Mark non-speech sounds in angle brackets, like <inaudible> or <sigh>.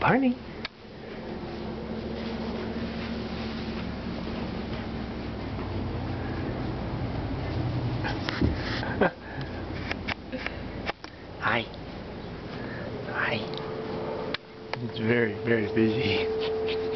Barney. <laughs> Hi. Hi. It's very, very busy.